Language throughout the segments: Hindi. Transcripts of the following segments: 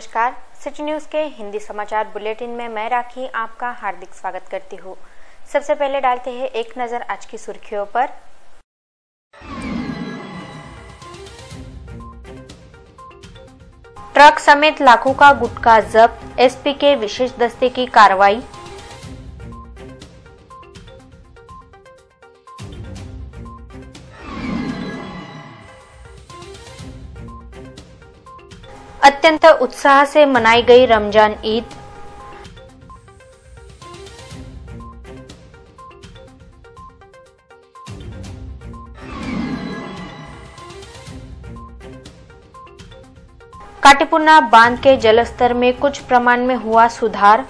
नमस्कार। सिटी न्यूज़ के हिंदी समाचार बुलेटिन में मैं राखी आपका हार्दिक स्वागत करती हूँ। सबसे पहले डालते हैं एक नज़र आज की सुर्खियों पर। ट्रक समेत लाखों का गुटखा जब्त। एसपी के विशेष दस्ते की कार्रवाई। अत्यंत उत्साह से मनाई गई रमज़ान ईद। काटीपुना बाँध के जलस्तर में कुछ प्रमाण में हुआ सुधार।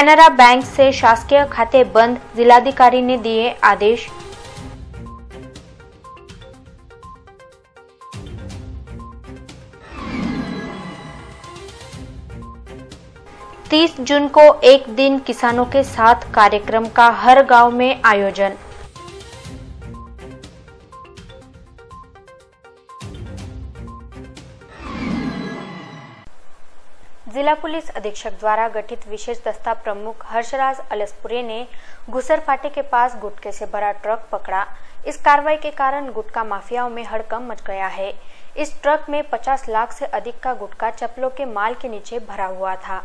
कैनरा बैंक से शासकीय खाते बंद जिलाधिकारी ने दिए आदेश तीस जून को एक दिन किसानों के साथ कार्यक्रम का हर गाँव में आयोजन जिला पुलिस अधीक्षक द्वारा गठित विशेष दस्ता प्रमुख हर्षराज अलसपुरे ने घुसर फाटे के पास गुटके से भरा ट्रक पकड़ा। इस कार्रवाई के कारण गुटका माफियाओं में हड़कम मच गया है। इस ट्रक में 50 लाख से अधिक का गुटका चप्पलों के माल के नीचे भरा हुआ था।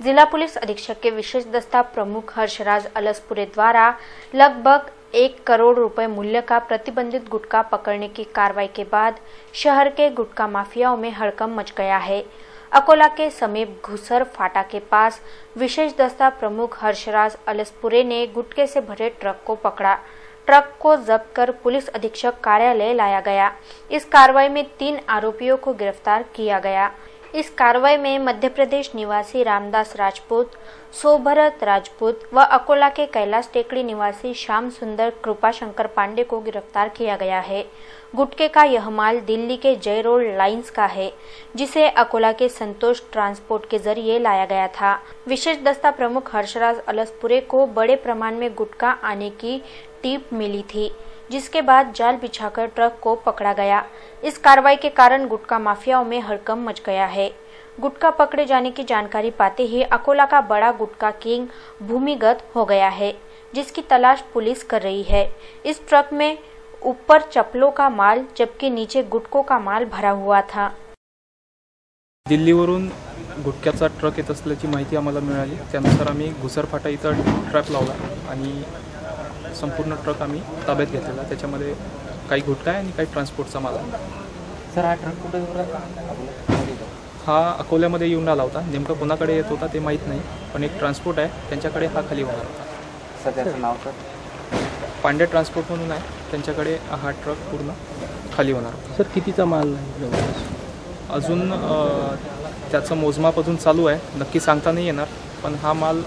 जिला पुलिस अधीक्षक के विशेष दस्ता प्रमुख हर्षराज अलसपुरे द्वारा लगभग एक करोड़ रुपए मूल्य का प्रतिबंधित गुटका पकड़ने की कार्रवाई के बाद शहर के गुटका माफियाओं में हड़कम मच गया है। अकोला के समीप घुसर फाटा के पास विशेष दस्ता प्रमुख हर्षराज अलसपुरे ने गुटके से भरे ट्रक को पकड़ा। ट्रक को जब्त कर पुलिस अधीक्षक कार्यालय लाया गया। इस कार्रवाई में तीन आरोपियों को गिरफ़्तार किया गया। इस कार्रवाई में मध्य प्रदेश निवासी रामदास राजपूत, सोभरत राजपूत व अकोला के कैलाश टेकड़ी निवासी श्याम सुंदर कृपा शंकर पांडे को गिरफ़्तार किया गया है। गुटके का यह माल दिल्ली के जय रोड लाइन्स का है, जिसे अकोला के संतोष ट्रांसपोर्ट के ज़रिए लाया गया था। विशेष दस्ता प्रमुख हर्षराज अलसपुरे को बड़े प्रमाण में गुटका आने की टीप मिली थी, जिसके बाद जाल बिछाकर ट्रक को पकड़ा गया। इस कार्रवाई के कारण गुटका माफियाओं में हड़कम मच गया है। गुटका पकड़े जाने की जानकारी पाते ही अकोला का बड़ा गुटका किंग भूमिगत हो गया है, जिसकी तलाश पुलिस कर रही है। इस ट्रक में ऊपर चप्पलों का माल जबकि नीचे गुटकों का माल भरा हुआ था। दिल्लीवरून गुटख्याचा ट्रक येत असल्याची माहिती आम्हाला मिळाली. त्यानुसार आम्ही घुसरफाटा इथं ट्रॅप लावला आणि संपूर्ण ट्रक आम्ही ताब्यात घेतलेला. त्याच्यामध्ये काही गुटखा आहे आणि काही ट्रान्सपोर्टचा माल आहे. सर हा ट्रक कुठे हा अकोल्यामध्ये येऊन आला होता. नेमकं कोणाकडे येत होता ते माहीत नाही पण एक ट्रान्सपोर्ट आहे त्यांच्याकडे हा खाली होणार होता. सर त्याचं नाव सर? पांडे ट्रान्सपोर्ट म्हणून आहे. त्यांच्याकडे हा ट्रक पूर्ण खाली होणार. सर कितीचा माल आहे? अजून त्याचं मोजमाप अजून चालू आहे. नक्की सांगता नाही येणार पण हा माल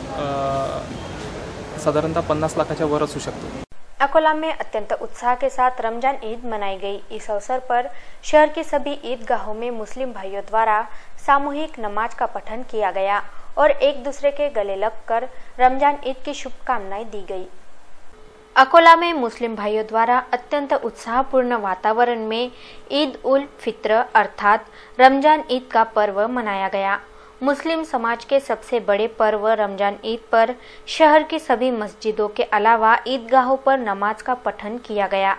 साधारणतः पन्नास लाखाच्या वर असू शकतो. अकोला में अत्यंत उत्साह के साथ रमज़ान ईद मनाई गई। इस अवसर पर शहर की सभी ईदगाहों में मुस्लिम भाइयों द्वारा सामूहिक नमाज़ का पठन किया गया और एक दूसरे के गले लगकर रमज़ान ईद की शुभकामनाएँ दी गई। अकोला में मुस्लिम भाइयों द्वारा अत्यंत उत्साहपूर्ण वातावरण में ईद उल फित्र अर्थात रमज़ान ईद का पर्व मनाया गया। मुस्लिम समाज के सबसे बड़े पर्व रमज़ान ईद पर शहर की सभी मस्जिदों के अलावा ईदगाहों पर नमाज़ का पठन किया गया।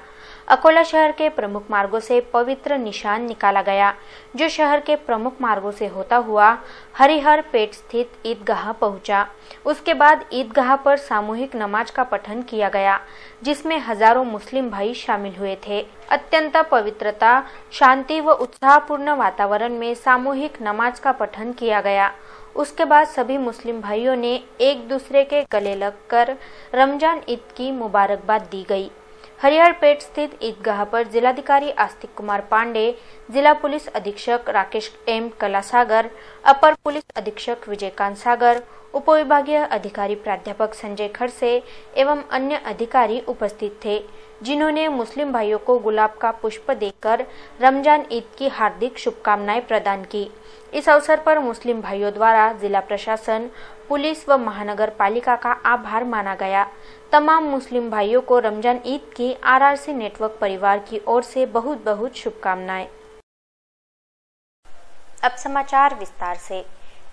अकोला शहर के प्रमुख मार्गों से पवित्र निशान निकाला गया, जो शहर के प्रमुख मार्गों से होता हुआ हरिहर पेट स्थित ईदगाह पहुँचा। उसके बाद ईदगाह पर सामूहिक नमाज़ का पठन किया गया, जिसमें हज़ारों मुस्लिम भाई शामिल हुए थे। अत्यंत पवित्रता, शांति व उत्साहपूर्ण वातावरण में सामूहिक नमाज़ का पठन किया गया। उसके बाद सभी मुस्लिम भाइयों ने एक दूसरे के गले लगकर रमज़ान ईद की मुबारकबाद दी गई। हरिहरपेट स्थित ईदगाह पर जिलाधिकारी आस्तिक कुमार पांडे, जिला पुलिस अधीक्षक राकेश एम कलासागर, अपर पुलिस अधीक्षक विजयकांत सागर, उपविभागीय अधिकारी प्राध्यापक संजय खड़से एवं अन्य अधिकारी उपस्थित थे, जिन्होंने मुस्लिम भाइयों को गुलाब का पुष्प देकर रमज़ान ईद की हार्दिक शुभकामनाएँ प्रदान की। इस अवसर पर मुस्लिम भाइयों द्वारा जिला प्रशासन पुलिस व महानगर पालिका का आभार माना गया। तमाम मुस्लिम भाइयों को रमज़ान ईद की आरआरसी नेटवर्क परिवार की ओर से बहुत बहुत शुभकामनाएँ। अब समाचार विस्तार से।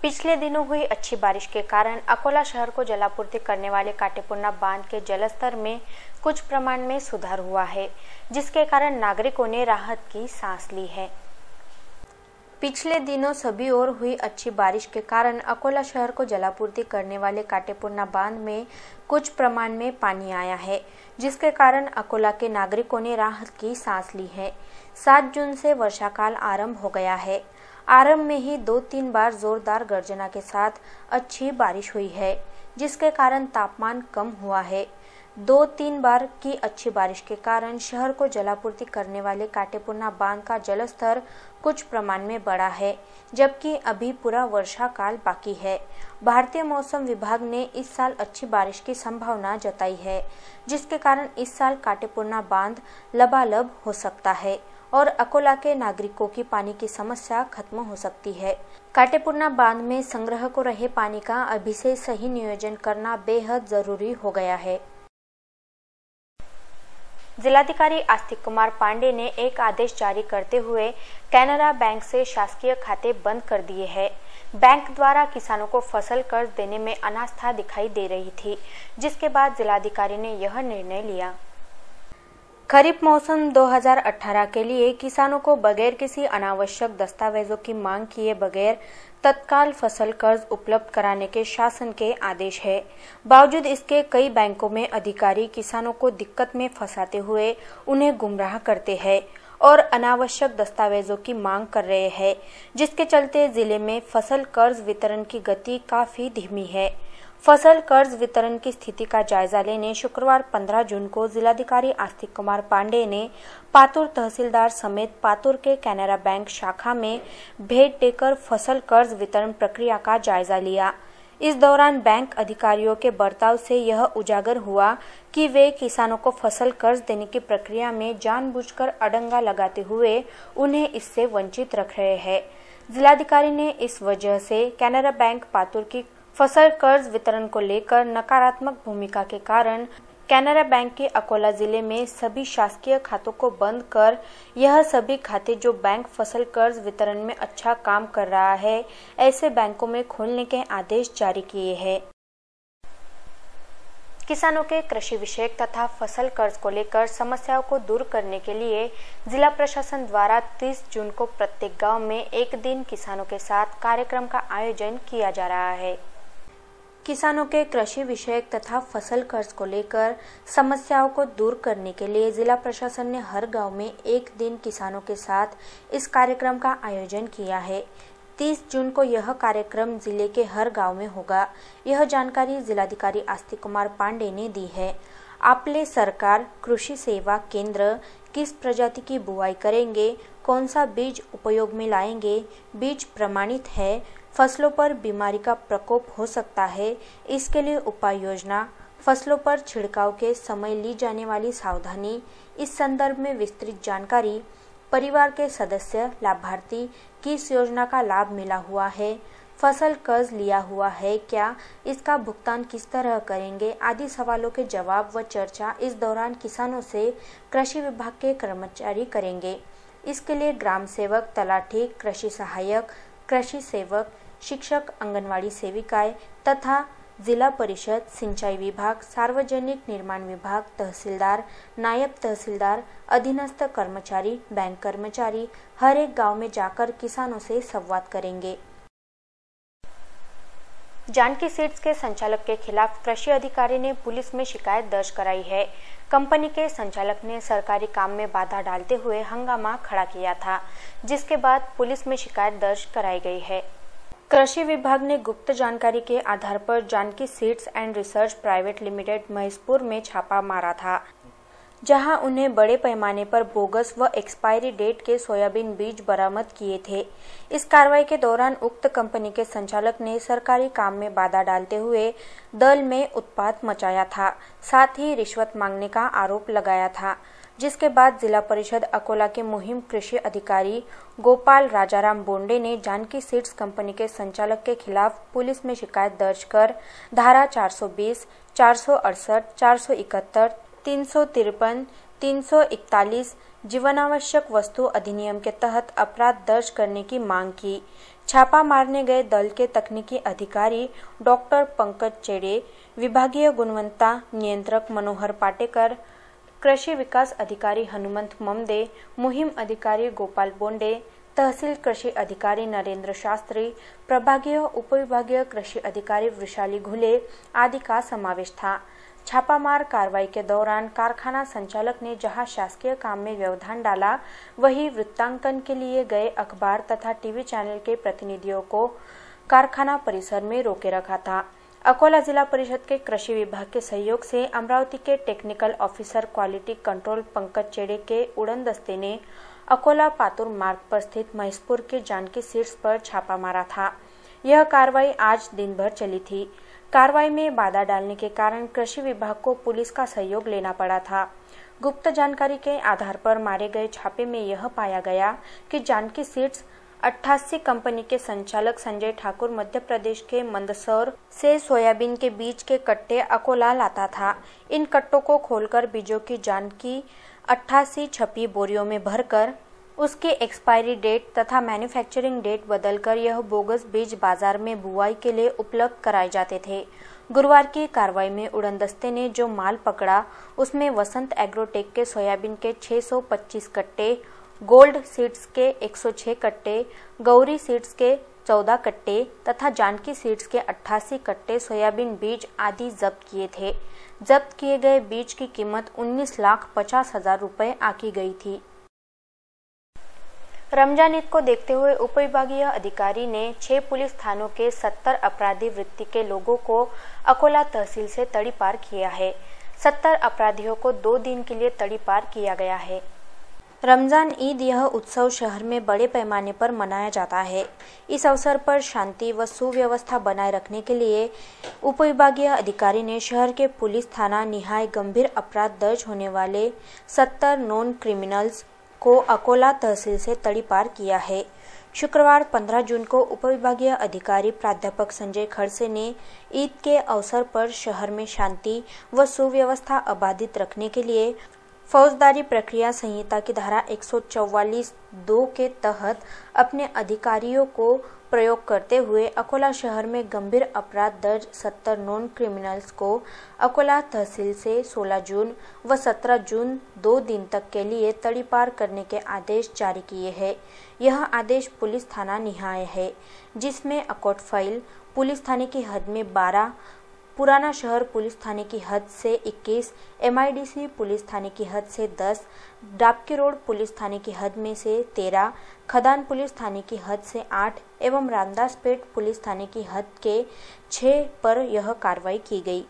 पिछले दिनों हुई अच्छी बारिश के कारण अकोला शहर को जलापूर्ति करने वाले काटेपुन्ना बाँध के जलस्तर में कुछ प्रमाण में सुधार हुआ है, जिसके कारण नागरिकों ने राहत की सांस ली है। पिछले दिनों सभी ओर हुई अच्छी बारिश के कारण अकोला शहर को जलापूर्ति करने वाले काटेपुन्ना बाँध में कुछ प्रमाण में पानी आया है, जिसके कारण अकोला के नागरिकों ने राहत की सांस ली है। सात जून से वर्षा काल आरंभ हो गया है। आरंभ में ही दो तीन बार जोरदार गर्जना के साथ अच्छी बारिश हुई है, जिसके कारण तापमान कम हुआ है। दो तीन बार की अच्छी बारिश के कारण शहर को जलापूर्ति करने वाले काटेपुन्ना बाँध का जलस्तर कुछ प्रमाण में बढ़ा है, जबकि अभी पूरा वर्षा काल बाकी है। भारतीय मौसम विभाग ने इस साल अच्छी बारिश की संभावना जताई है, जिसके कारण इस साल काटेपुन्ना बाँध लबालब हो सकता है और अकोला के नागरिकों की पानी की समस्या खत्म हो सकती है। काटेपुरना बाँध में संग्रह को रहे पानी का अभी से सही नियोजन करना बेहद ज़रूरी हो गया है। जिलाधिकारी आस्तिक कुमार पांडे ने एक आदेश जारी करते हुए कैनरा बैंक से शासकीय खाते बंद कर दिए हैं। बैंक द्वारा किसानों को फ़सल कर्ज देने में अनास्था दिखाई दे रही थी, जिसके बाद जिलाधिकारी ने यह निर्णय लिया। खरीफ मौसम 2018 के लिए किसानों को बगैर किसी अनावश्यक दस्तावेजों की मांग किए बगैर तत्काल फ़सल कर्ज उपलब्ध कराने के शासन के आदेश है। बावजूद इसके कई बैंकों में अधिकारी किसानों को दिक्कत में फंसाते हुए उन्हें गुमराह करते हैं। और अनावश्यक दस्तावेजों की मांग कर रहे हैं, जिसके चलते ज़िले में फ़सल कर्ज वितरण की गति काफ़ी धीमी है। फ़सल कर्ज वितरण की स्थिति का जायजा लेने शुक्रवार 15 जून को जिलाधिकारी आस्तिक कुमार पांडे ने पातुर तहसीलदार समेत पातुर के कैनरा बैंक शाखा में भेंट देकर फ़सल कर्ज वितरण प्रक्रिया का जायजा लिया। इस दौरान बैंक अधिकारियों के बर्ताव से यह उजागर हुआ कि वे किसानों को फ़सल कर्ज देने की प्रक्रिया में जानबूझकर अडंगा लगाते हुए उन्हें इससे वंचित रख रहे हैं। जिलाधिकारी ने इस वजह से कैनरा बैंक पातुर की फ़सल कर्ज वितरण को लेकर नकारात्मक भूमिका के कारण कैनरा बैंक के अकोला ज़िले में सभी शासकीय खातों को बंद कर यह सभी खाते जो बैंक फ़सल कर्ज वितरण में अच्छा काम कर रहा है, ऐसे बैंकों में खोलने के आदेश जारी किए हैं। किसानों के कृषि विषयक तथा फ़सल कर्ज को लेकर समस्याओं को दूर करने के लिए जिला प्रशासन द्वारा 30 जून को प्रत्येक गाँव में एक दिन किसानों के साथ कार्यक्रम का आयोजन किया जा रहा है। किसानों के कृषि विषयक तथा फ़सल कर्ज को लेकर समस्याओं को दूर करने के लिए जिला प्रशासन ने हर गाँव में एक दिन किसानों के साथ इस कार्यक्रम का आयोजन किया है। 30 जून को यह कार्यक्रम ज़िले के हर गाँव में होगा। यह जानकारी जिलाधिकारी आस्तिक कुमार पांडे ने दी है। आपले सरकार, कृषि सेवा केंद्र किस प्रजाति की बुआई करेंगे? कौन सा बीज उपयोग में लाएँगे? बीज प्रमाणित है। फ़सलों पर बीमारी का प्रकोप हो सकता है। इसके लिए उपाय योजना। फ़सलों पर छिड़काव के समय ली जाने वाली सावधानी। इस संदर्भ में विस्तृत जानकारी परिवार के सदस्य, लाभार्थी, किस योजना का लाभ मिला हुआ है? फ़सल कर्ज लिया हुआ है क्या? इसका भुगतान किस तरह करेंगे? आदि सवालों के जवाब व चर्चा इस दौरान किसानों से कृषि विभाग के कर्मचारी करेंगे। इसके लिए ग्राम सेवक, तलाठी, कृषि सहायक कृषि सेवक, शिक्षक, आंगनवाड़ी सेविकाएँ तथा जिला परिषद, सिंचाई विभाग, सार्वजनिक निर्माण विभाग, तहसीलदार, नायब तहसीलदार, अधीनस्थ कर्मचारी, बैंक कर्मचारी, हर एक गाँव में जाकर किसानों से संवाद करेंगे। जानकी सीड्स के संचालक के खिलाफ कृषि अधिकारी ने पुलिस में शिकायत दर्ज कराई है। कंपनी के संचालक ने सरकारी काम में बाधा डालते हुए हंगामा खड़ा किया था, जिसके बाद पुलिस में शिकायत दर्ज कराई गई है। कृषि विभाग ने गुप्त जानकारी के आधार पर Janaki seeds and research private limited Maheshpur में छापा मारा था। जहाँ उन्हें बड़े पैमाने पर बोगस व एक्सपायरी डेट के सोयाबीन बीज बरामद किए थे। इस कार्रवाई के दौरान उक्त कंपनी के संचालक ने सरकारी काम में बाधा डालते हुए दल में उत्पात मचाया था। साथ ही रिश्वत मांगने का आरोप लगाया था जिसके बाद जिला परिषद अकोला के मुहिम कृषि अधिकारी गोपाल राजाराम बोंडे ने जानकी सीड्स कंपनी के संचालक के खिलाफ पुलिस में शिकायत दर्ज कर धारा 420, 468, 471, तीन सौ तिरपन, तीन सौ इकतालीस जीवनावश्यक वस्तु अधिनियम के तहत अपराध दर्ज करने की मांग की। छापा मारने गए दल के तकनीकी अधिकारी डॉक्टर पंकज चेड़े, विभागीय गुणवत्ता नियंत्रक मनोहर पाटेकर, कृषि विकास अधिकारी हनुमंत ममदे, मुहिम अधिकारी गोपाल बोंडे, तहसील कृषि अधिकारी नरेंद्र शास्त्री, प्रभागीय, उपविभागीय कृषि अधिकारी वृशाली घुले आदि का समावेश था। छापामार कार्रवाई के दौरान कारखाना संचालक ने जहाँ शासकीय काम में व्यवधान डाला, वहीं वृत्तांकन के लिए गए अखबार तथा टीवी चैनल के प्रतिनिधियों को कारखाना परिसर में रोके रखा था। अकोला जिला परिषद के कृषि विभाग के सहयोग से अमरावती के technical officer quality control Pankaj Chede के उड़न दस्ते ने अकोला पातुर मार्ग पर स्थित महेशपुर के जानकी सीट्स पर छापा मारा था। यह कार्रवाई आज दिन भर चली थी। कार्रवाई में बाधा डालने के कारण कृषि विभाग को पुलिस का सहयोग लेना पड़ा था। गुप्त जानकारी के आधार पर मारे गए छापे में यह पाया गया कि जानकी सीड्स अट्ठासी कंपनी के संचालक संजय ठाकुर मध्य प्रदेश के मंदसौर से सोयाबीन के बीज के कट्टे अकोला लाता था। इन कट्टों को खोलकर बीजों की जानकी अट्ठासी छपी बोरियों में भरकर उसकी एक्सपायरी डेट तथा मैन्युफैक्चरिंग डेट बदलकर यह बोगस बीज बाज़ार में बुआई के लिए उपलब्ध कराए जाते थे। गुरुवार की कार्रवाई में उड़न दस्ते ने जो माल पकड़ा, उसमें वसंत एग्रोटेक के सोयाबीन के 625 कट्टे, गोल्ड सीड्स के 106 कट्टे, गौरी सीड्स के 14 कट्टे तथा जानकी सीड्स के 88 कट्टे सोयाबीन बीज आदि जब्त किए थे। जब्त किए गए बीज की कीमत उन्नीस लाख पचास हज़ार रूपए आकी गई थी। रमज़ान ईद को देखते हुए उपविभागीय अधिकारी ने छह पुलिस थानों के सत्तर अपराधी वृत्ति के लोगों को अकोला तहसील से तड़ी पार किया है। सत्तर अपराधियों को दो दिन के लिए तड़ी पार किया गया है। रमज़ान ईद यह उत्सव शहर में बड़े पैमाने पर मनाया जाता है। इस अवसर पर शांति व सुव्यवस्था बनाए रखने के लिए उपविभागीय अधिकारी ने शहर के पुलिस थाना निहाय गंभीर अपराध दर्ज होने वाले सत्तर नॉन क्रिमिनल्स को अकोला तहसील से तड़ी पार किया है। शुक्रवार 15 जून को उपविभागीय अधिकारी प्राध्यापक संजय खड़से ने ईद के अवसर पर शहर में शांति व सुव्यवस्था अबाधित रखने के लिए फौजदारी प्रक्रिया संहिता की धारा 144 दो के तहत अपने अधिकारियों को प्रयोग करते हुए अकोला शहर में गंभीर अपराध दर्ज 70 नॉन क्रिमिनल्स को अकोला तहसील से 16 जून व 17 जून दो दिन तक के लिए तड़ी पार करने के आदेश जारी किए हैं। यह आदेश पुलिस थाना निहाय है, जिसमें अकोट फ़ाइल पुलिस थाने की हद में 12 पुराना शहर पुलिस थाने की हद से 21, एमआईडीसी पुलिस थाने की हद से 10, डाबकी रोड पुलिस थाने की हद में से 13, खदान पुलिस थाने की हद से 8 एवं रामदासपेट पुलिस थाने की हद के 6 पर यह कार्रवाई की गई।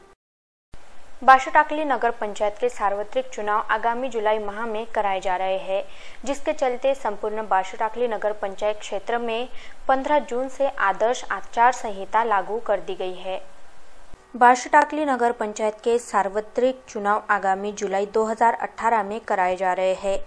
बाशाटाकली नगर पंचायत के सार्वत्रिक चुनाव आगामी जुलाई माह में कराए जा रहे हैं जिसके चलते संपूर्ण बाशाटाकली नगर पंचायत क्षेत्र में 15 जून से आदर्श आचार संहिता लागू कर दी गई है। बाशटाकली नगर पंचायत के सार्वत्रिक चुनाव आगामी जुलाई 2018 में कराए जा रहे हैं।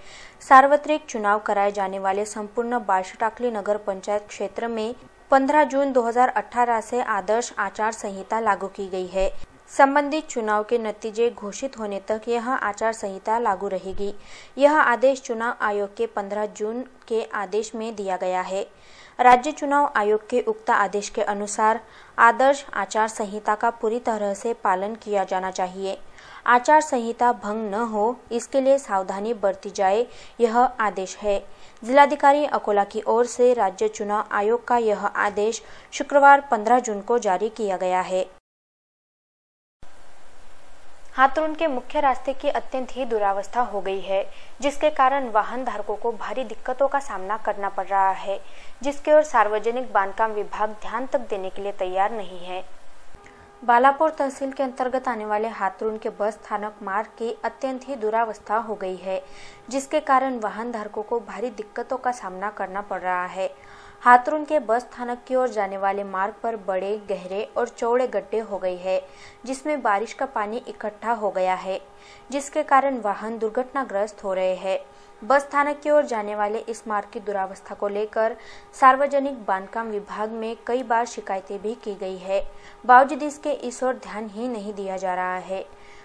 सार्वत्रिक चुनाव कराए जाने वाले संपूर्ण बाशटाकली नगर पंचायत क्षेत्र में 15 जून 2018 से आदर्श आचार संहिता लागू की गई है। संबंधित चुनाव के नतीजे घोषित होने तक यह आचार संहिता लागू रहेगी। यह आदेश चुनाव आयोग के 15 जून के आदेश में दिया गया है। राज्य चुनाव आयोग के उक्त आदेश के अनुसार आदर्श आचार संहिता का पूरी तरह से पालन किया जाना चाहिए। आचार संहिता भंग न हो, इसके लिए सावधानी बरती जाए, यह आदेश है। जिलाधिकारी अकोला की ओर से राज्य चुनाव आयोग का यह आदेश शुक्रवार 15 जून को जारी किया गया है। हाथरून के मुख्य रास्ते की अत्यंत ही दुरावस्था हो गई है, जिसके कारण वाहन धारकों को भारी दिक्कतों का सामना करना पड़ रहा है। जिसके ओर सार्वजनिक बांधकाम विभाग ध्यान तक देने के लिए तैयार नहीं है। बालापुर तहसील के अंतर्गत आने वाले हाथरुन के बस स्थानक मार्ग की अत्यंत ही दुरावस्था हो गई है, जिसके कारण वाहन धारकों को भारी दिक्कतों का सामना करना पड़ रहा है। हाथरून के बस स्थानक की ओर जाने वाले मार्ग पर बड़े, गहरे और चौड़े गड्ढे हो गई है, जिसमें बारिश का पानी इकट्ठा हो गया है, जिसके कारण वाहन दुर्घटनाग्रस्त हो रहे हैं। बस स्थानक की ओर जाने वाले इस मार्ग की दुरावस्था को लेकर सार्वजनिक बांधकाम विभाग में कई बार शिकायतें भी की गई है। बावजूद इसके इस ओर ध्यान ही नहीं दिया जा रहा है।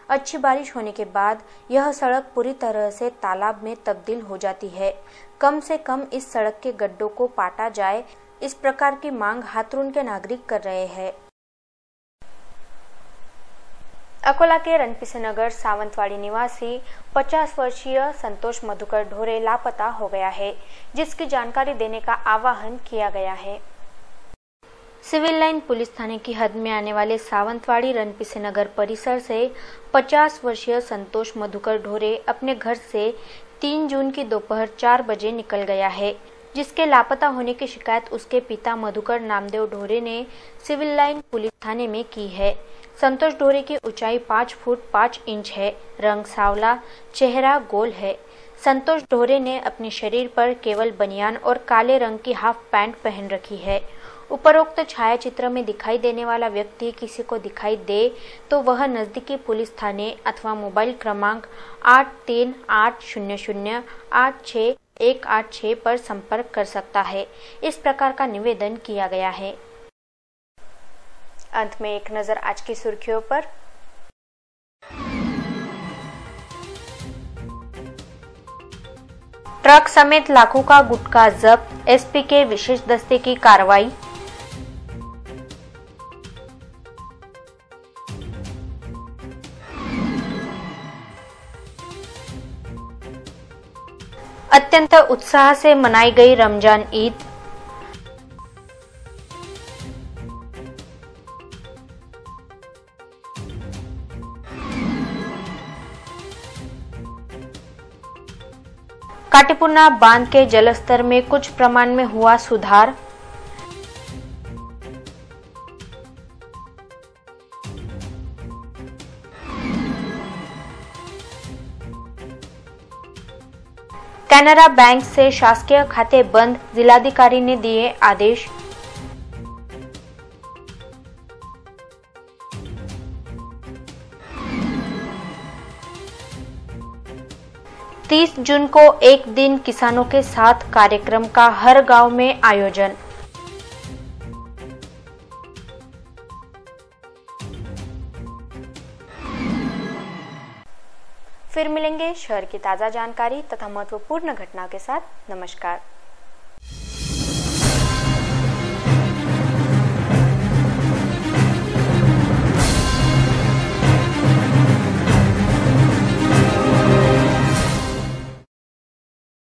अच्छी बारिश होने के बाद यह सड़क पूरी तरह से तालाब में तब्दील हो जाती है। कम से कम इस सड़क के गड्ढों को पाटा जाए, इस प्रकार की मांग हाथरून के नागरिक कर रहे हैं। अकोला के रणपिसे नगर सावंतवाड़ी निवासी 50 वर्षीय संतोष मधुकर ढोरे लापता हो गया है, जिसकी जानकारी देने का आह्वान किया गया है। सिविल लाइन पुलिस थाने की हद में आने वाले सावंतवाड़ी रणपिसे नगर परिसर से 50 वर्षीय संतोष मधुकर ढोरे अपने घर से 3 जून की दोपहर 4 बजे निकल गया है। जिसके लापता होने की शिकायत उसके पिता मधुकर नामदेव ढोरे ने सिविल लाइन पुलिस थाने में की है। संतोष ढोरे की ऊंचाई पाँच फुट पाँच इंच है, रंग सावला, चेहरा गोल है। संतोष ढोरे ने अपने शरीर पर केवल बनियान और काले रंग की हाफ़ पैंट पहन रखी है। उपरोक्त छायाचित्र में दिखाई देने वाला व्यक्ति किसी को दिखाई दे तो वह नजदीकी पुलिस थाने अथवा मोबाइल क्रमांक आठ तीन आठ शून्य शून्य आठ छ एक आठ छः पर संपर्क कर सकता है। इस प्रकार का निवेदन किया गया है। अंत में एक नज़र आज की सुर्खियों पर। ट्रक समेत लाखों का गुटखा जब्त। एसपी के विशेष दस्ते की कार्रवाई। अत्यंत उत्साह से मनाई गई रमज़ान ईद। काटीपुना बाँध के जलस्तर में कुछ प्रमाण में हुआ सुधार। कैनरा बैंक से शासकीय खाते बंद जिलाधिकारी ने दिए आदेश तीस जून को एक दिन किसानों के साथ कार्यक्रम का हर गाँव में आयोजन फिर मिलेंगे शहर की ताज़ा जानकारी तथा महत्वपूर्ण घटना के साथ। नमस्कार।